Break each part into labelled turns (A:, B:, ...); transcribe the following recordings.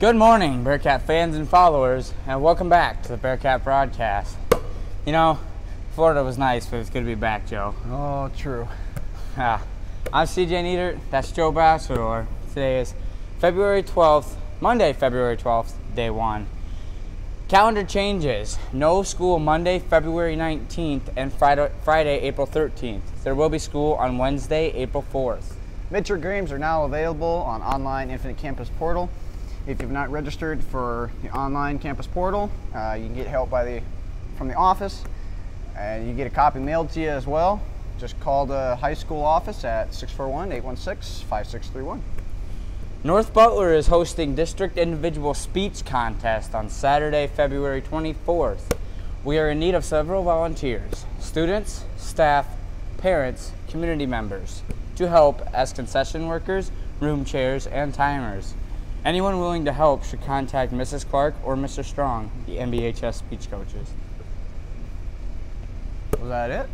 A: Good morning, Bearcat fans and followers, and welcome back to the Bearcat broadcast. You know, Florida was nice, but it's good to be back, Joe.
B: Oh, true.
A: Ah, I'm CJ Nieder, that's Joe Brassador. Today is February 12th, Monday, February 12th, day one. Calendar changes. No school Monday, February 19th, and Friday, Friday, April 13th. There will be school on Wednesday, April 4th.
B: Midterm games are now available on online Infinite Campus Portal. If you've not registered for the online campus portal, uh, you can get help by the from the office, and you get a copy mailed to you as well. Just call the high school office at 641-816-5631.
A: North Butler is hosting District Individual Speech Contest on Saturday, February 24th. We are in need of several volunteers, students, staff, parents, community members, to help as concession workers, room chairs, and timers. Anyone willing to help should contact Mrs. Clark or Mr. Strong, the NBHS speech coaches.
B: Was that it?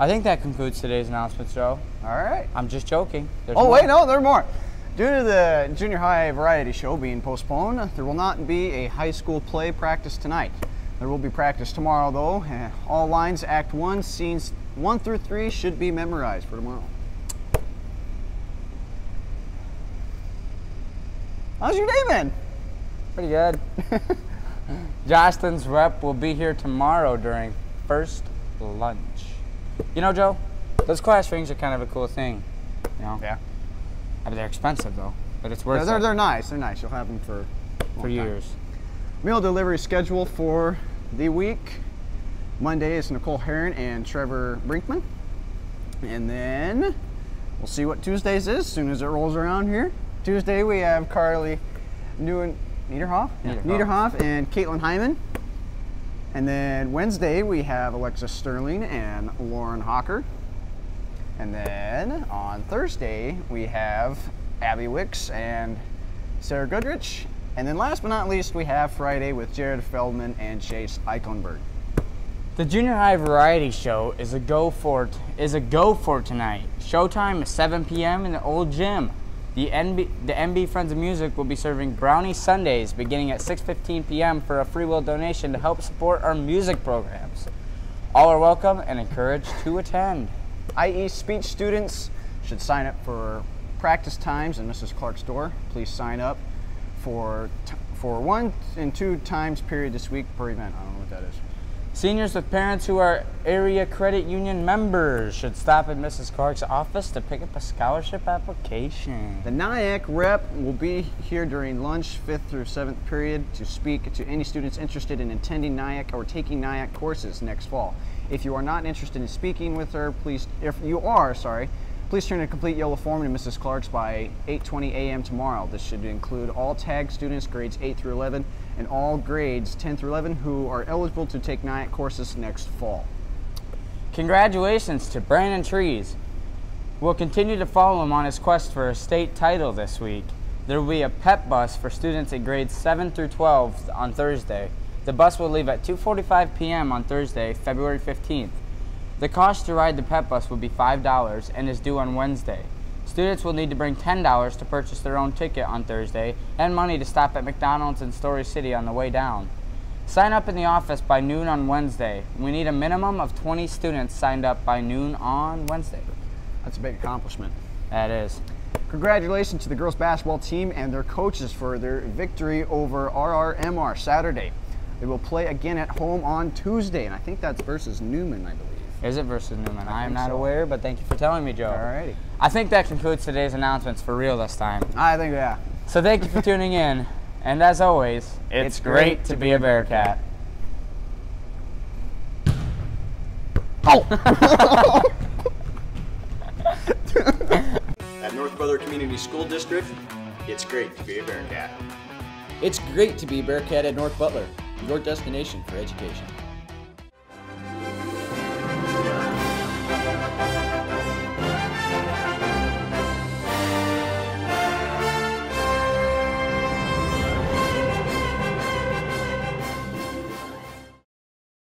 A: I think that concludes today's announcements, Joe.
B: All right.
A: I'm just joking. There's
B: Oh,
A: more.
B: wait, no, there are more. Due to the junior high variety show being postponed, there will not be a high school play practice tonight. There will be practice tomorrow, though. Eh, all lines, Act 1, scenes 1 through 3 should be memorized for tomorrow. How's your day been?
A: Pretty good. Jostens rep will be here tomorrow during first lunch. You know, Joe, those class rings are kind of a cool thing. You know,
B: Yeah.
A: I mean, they're expensive though, but it's worth
B: They're, they're,
A: it
B: they're nice. They're nice. You'll have them for,
A: for
B: long time.
A: years.
B: Meal delivery schedule for the week. Monday is Nicole Heron and Trevor Brinkman. And then we'll see what Tuesdays is as soon as it rolls around here. Tuesday we have Carly Newen, Niederhoff? Yeah,
A: Niederhoff.
B: And Caitlin Hyman. And then Wednesday we have Alexis Sterling and Lauren Hawker. And then on Thursday we have Abby Wicks and Sarah Goodrich. And then last but not least, we have Friday with Jared Feldman and Chase Eichenberg.
A: The junior high variety show is a go for is a go for tonight. Showtime is 7 p.m. in the old gym. The NB the NB Friends of Music will be serving brownie sundaes beginning at 6:15 p.m. for a free will donation to help support our music programs. All are welcome and encouraged to attend.
B: IE speech students should sign up for practice times in Mrs. Clark's door. Please sign up for for one and two times period this week per event. I don't know what that is.
A: Seniors with parents who are area credit union members should stop at Mrs. Clark's office to pick up a scholarship application.
B: The NIACC rep will be here during lunch, fifth through seventh period, to speak to any students interested in attending NIACC or taking NIACC courses next fall. If you are not interested in speaking with her, please, if you are, sorry, please turn a complete yellow form to Mrs. Clark's by 8:20 a.m. tomorrow. This should include all tag students, grades 8 through 11, and all grades 10 through 11 who are eligible to take NIACC courses next fall.
A: Congratulations to Brandon Trees. We'll continue to follow him on his quest for a state title this week. There will be a pep bus for students in grades 7 through 12 on Thursday. The bus will leave at 2:45 p.m. on Thursday, February 15th. The cost to ride the pep bus will be $5 and is due on Wednesday. Students will need to bring $10 to purchase their own ticket on Thursday and money to stop at McDonald's in Story City on the way down. Sign up in the office by noon on Wednesday. We need a minimum of 20 students signed up by noon on Wednesday.
B: That's a big accomplishment.
A: That is.
B: Congratulations to the girls basketball team and their coaches for their victory over RRMR Saturday. They will play again at home on Tuesday, and I think that's versus Newman, I believe.
A: Is it versus Newman? I, am not
B: so.
A: aware, but thank you for telling me, Joe.
B: Alrighty.
A: I think that concludes today's announcements for real this time.
B: I think, yeah.
A: So thank you for tuning in, and as always, it's, great, to be a Bearcat. Oh!
C: At North Butler Community School District, it's great to be a Bearcat.
D: It's great to be a Bearcat at North Butler, your destination for education.